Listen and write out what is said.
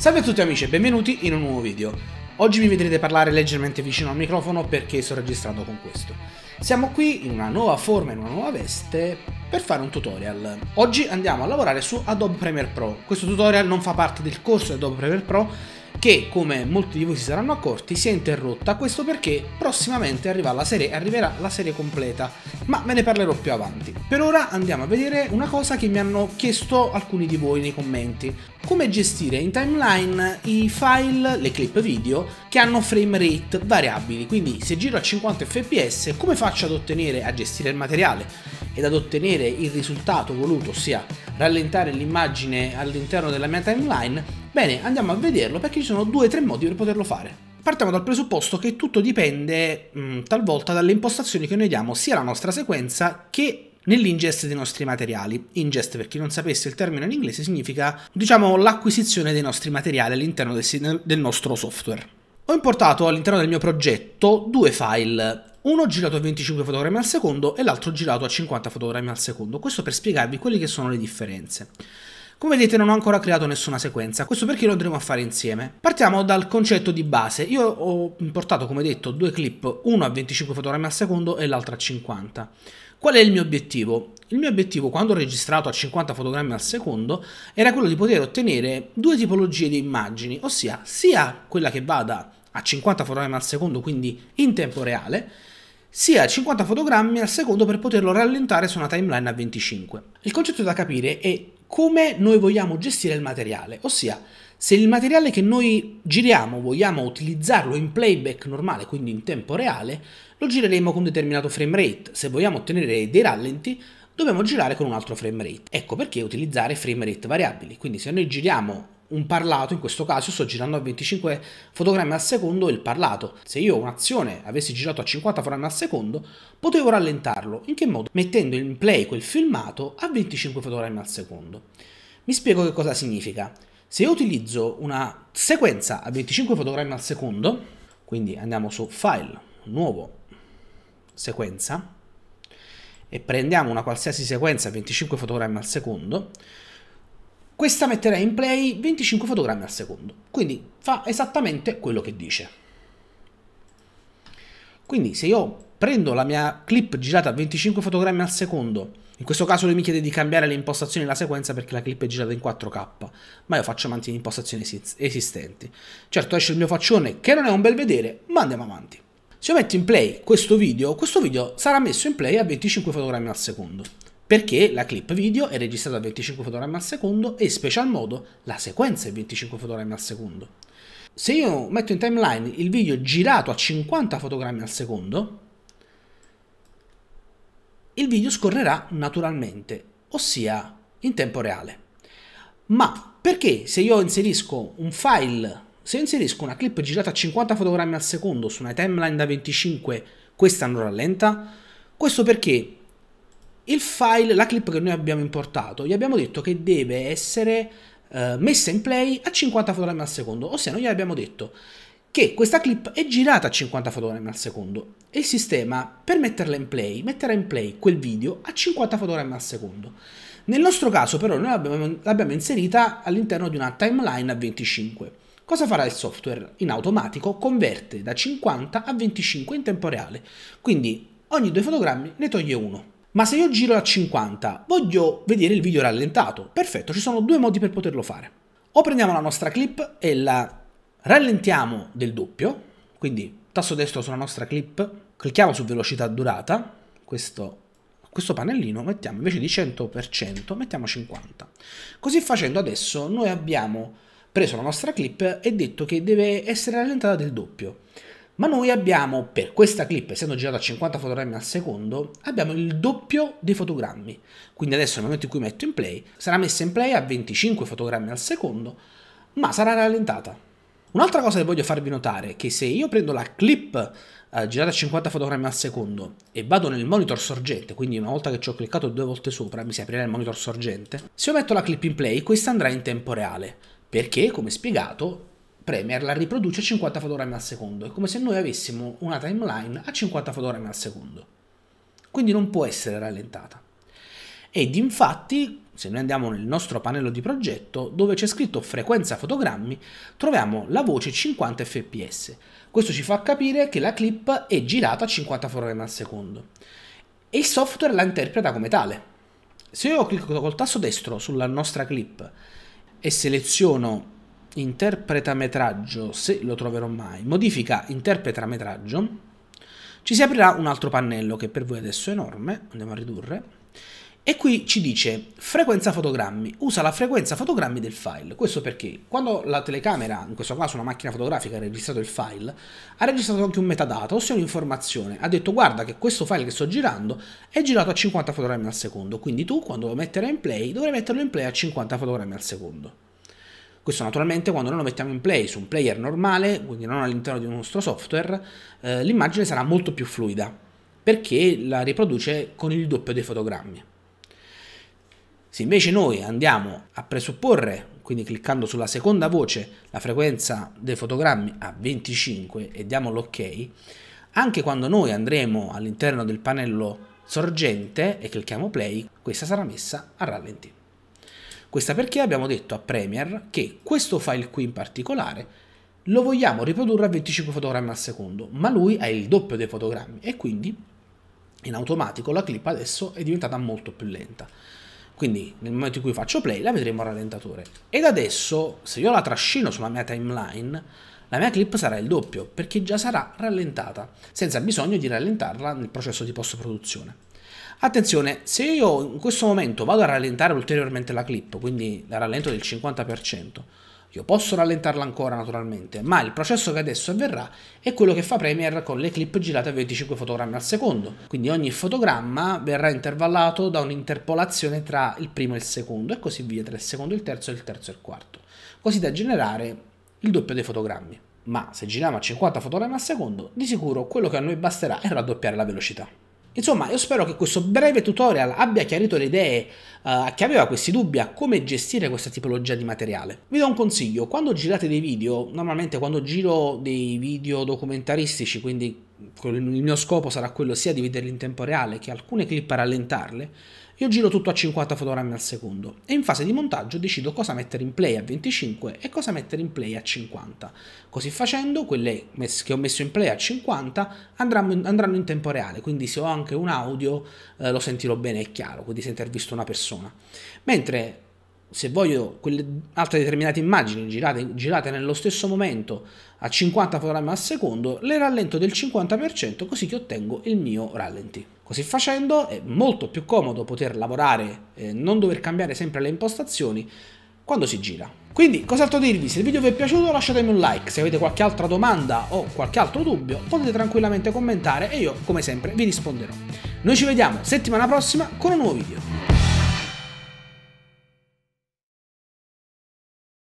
Salve a tutti amici e benvenuti in un nuovo video. Oggi mi vedrete parlare leggermente vicino al microfono perché sto registrando con questo. Siamo qui in una nuova forma, in una nuova veste, per fare un tutorial. Oggi andiamo a lavorare su Adobe Premiere Pro. Questo tutorial non fa parte del corso di Adobe Premiere Pro, che come molti di voi si saranno accorti si è interrotta, questo perché prossimamente la serie, arriverà la serie completa, ma ve ne parlerò più avanti. Per ora andiamo a vedere una cosa che mi hanno chiesto alcuni di voi nei commenti, come gestire in timeline i file, le clip video che hanno frame rate variabili, quindi se giro a 50 fps come faccio ad ottenere, a gestire il materiale? Ed ad ottenere il risultato voluto, ossia rallentare l'immagine all'interno della mia timeline, Bene, andiamo a vederlo perché ci sono due o tre modi per poterlo fare. Partiamo dal presupposto che tutto dipende mh, mm, talvolta dalle impostazioni che noi diamo sia alla nostra sequenza che nell'ingest dei nostri materiali. Ingest, per chi non sapesse il termine in inglese, significa diciamo l'acquisizione dei nostri materiali all'interno del, del nostro software. Ho importato all'interno del mio progetto due file, uno girato a 25 fotogrammi al secondo e l'altro girato a 50 fotogrammi al secondo, questo per spiegarvi quelle che sono le differenze. Come vedete non ho ancora creato nessuna sequenza, questo perché lo andremo a fare insieme. Partiamo dal concetto di base, io ho importato come detto due clip, uno a 25 fotogrammi al secondo e l'altro a 50. Qual è il mio obiettivo? Il mio obiettivo quando ho registrato a 50 fotogrammi al secondo era quello di poter ottenere due tipologie di immagini, ossia sia quella che vada a 50 fotogrammi al secondo, quindi in tempo reale, sia 50 fotogrammi al secondo per poterlo rallentare su una timeline a 25. Il concetto da capire è come noi vogliamo gestire il materiale, ossia se il materiale che noi giriamo vogliamo utilizzarlo in playback normale, quindi in tempo reale, lo gireremo con un determinato frame rate. Se vogliamo ottenere dei rallenti, dobbiamo girare con un altro frame rate. Ecco perché utilizzare frame rate variabili. Quindi se noi giriamo un parlato, in questo caso sto girando a 25 fotogrammi al secondo il parlato. Se io un'azione avessi girato a 50 fotogrammi al secondo, potevo rallentarlo. In che modo? Mettendo in play quel filmato a 25 fotogrammi al secondo. Mi spiego che cosa significa. Se io utilizzo una sequenza a 25 fotogrammi al secondo, quindi andiamo su File, Nuovo, Sequenza, e prendiamo una qualsiasi sequenza a 25 fotogrammi al secondo, questa metterà in play 25 fotogrammi al secondo, quindi fa esattamente quello che dice. Quindi se io prendo la mia clip girata a 25 fotogrammi al secondo, in questo caso lui mi chiede di cambiare le impostazioni della sequenza perché la clip è girata in 4K, ma io faccio avanti le impostazioni esistenti. Certo esce il mio faccione che non è un bel vedere, ma andiamo avanti. Se io metto in play questo video, questo video sarà messo in play a 25 fotogrammi al secondo perché la clip video è registrata a 25 fotogrammi al secondo e in special modo la sequenza è 25 fotogrammi al secondo. Se io metto in timeline il video girato a 50 fotogrammi al secondo, il video scorrerà naturalmente, ossia in tempo reale. Ma perché se io inserisco un file, se io inserisco una clip girata a 50 fotogrammi al secondo su una timeline da 25, questa non rallenta? Questo perché il file, la clip che noi abbiamo importato, gli abbiamo detto che deve essere eh, messa in play a 50 fotogrammi al secondo, ossia noi gli abbiamo detto che questa clip è girata a 50 fotogrammi al secondo e il sistema per metterla in play metterà in play quel video a 50 fotogrammi al secondo. Nel nostro caso però noi l'abbiamo, l'abbiamo inserita all'interno di una timeline a 25. Cosa farà il software? In automatico converte da 50 a 25 in tempo reale, quindi ogni due fotogrammi ne toglie uno. Ma se io giro a 50, voglio vedere il video rallentato. Perfetto, ci sono due modi per poterlo fare. O prendiamo la nostra clip e la rallentiamo del doppio, quindi tasto destro sulla nostra clip, clicchiamo su velocità durata, questo, questo pannellino mettiamo invece di 100%, mettiamo 50. Così facendo adesso noi abbiamo preso la nostra clip e detto che deve essere rallentata del doppio. Ma noi abbiamo, per questa clip, essendo girata a 50 fotogrammi al secondo, abbiamo il doppio dei fotogrammi. Quindi adesso nel momento in cui metto in play, sarà messa in play a 25 fotogrammi al secondo, ma sarà rallentata. Un'altra cosa che voglio farvi notare è che se io prendo la clip eh, girata a 50 fotogrammi al secondo e vado nel monitor sorgente, quindi una volta che ci ho cliccato due volte sopra mi si aprirà il monitor sorgente, se io metto la clip in play questa andrà in tempo reale, perché come spiegato Premiere la riproduce a 50 fotogrammi al secondo, è come se noi avessimo una timeline a 50 fotogrammi al secondo. Quindi non può essere rallentata. Ed infatti, se noi andiamo nel nostro pannello di progetto, dove c'è scritto frequenza fotogrammi, troviamo la voce 50 fps. Questo ci fa capire che la clip è girata a 50 fotogrammi al secondo. E il software la interpreta come tale. Se io clicco col tasto destro sulla nostra clip e seleziono interpreta metraggio, se lo troverò mai, modifica interpreta metraggio, ci si aprirà un altro pannello che per voi adesso è enorme, andiamo a ridurre, e qui ci dice frequenza fotogrammi, usa la frequenza fotogrammi del file. Questo perché quando la telecamera, in questo caso una macchina fotografica, ha registrato il file, ha registrato anche un metadata, ossia un'informazione. Ha detto guarda che questo file che sto girando è girato a 50 fotogrammi al secondo, quindi tu quando lo metterai in play dovrai metterlo in play a 50 fotogrammi al secondo. Questo naturalmente quando noi lo mettiamo in play su un player normale, quindi non all'interno di un nostro software, eh, l'immagine sarà molto più fluida perché la riproduce con il doppio dei fotogrammi. Se invece noi andiamo a presupporre, quindi cliccando sulla seconda voce, la frequenza dei fotogrammi a 25 e diamo l'ok, anche quando noi andremo all'interno del pannello sorgente e clicchiamo play, questa sarà messa a rallenti. Questa perché abbiamo detto a Premiere che questo file qui in particolare lo vogliamo riprodurre a 25 fotogrammi al secondo, ma lui ha il doppio dei fotogrammi e quindi in automatico la clip adesso è diventata molto più lenta. Quindi nel momento in cui faccio play la vedremo a rallentatore. Ed adesso, se io la trascino sulla mia timeline, la mia clip sarà il doppio, perché già sarà rallentata, senza bisogno di rallentarla nel processo di post-produzione. Attenzione, se io in questo momento vado a rallentare ulteriormente la clip, quindi la rallento del 50%, io posso rallentarla ancora naturalmente, ma il processo che adesso avverrà è quello che fa Premiere con le clip girate a 25 fotogrammi al secondo. Quindi ogni fotogramma verrà intervallato da un'interpolazione tra il primo e il secondo e così via, tra il secondo, il terzo e il terzo e il quarto, così da generare il doppio dei fotogrammi. Ma se giriamo a 50 fotogrammi al secondo, di sicuro quello che a noi basterà è raddoppiare la velocità. Insomma, io spero che questo breve tutorial abbia chiarito le idee a chi aveva questi dubbi a come gestire questa tipologia di materiale. Vi do un consiglio, quando girate dei video, normalmente quando giro dei video documentaristici, quindi il mio scopo sarà quello sia di vederli in tempo reale che alcune clip a rallentarle, io giro tutto a 50 fotogrammi al secondo e in fase di montaggio decido cosa mettere in play a 25 e cosa mettere in play a 50. Così facendo, quelle che ho messo in play a 50 andranno, in tempo reale, quindi se ho anche un audio eh, lo sentirò bene e chiaro, quindi se intervisto una persona. Mentre se voglio quelle altre determinate immagini girate, girate, nello stesso momento a 50 fotogrammi al secondo, le rallento del 50% così che ottengo il mio rallenti. Così facendo è molto più comodo poter lavorare e non dover cambiare sempre le impostazioni quando si gira. Quindi, cos'altro dirvi? Se il video vi è piaciuto lasciatemi un like, se avete qualche altra domanda o qualche altro dubbio potete tranquillamente commentare e io, come sempre, vi risponderò. Noi ci vediamo settimana prossima con un nuovo video.